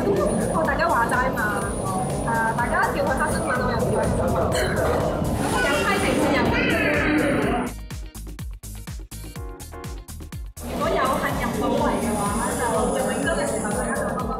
都靠大家話齋嘛，誒，大家叫佢發生嘛，我有時會做話，咁有批成年人，如果有客人到位嘅話，就最永州嘅時候，大家就多多。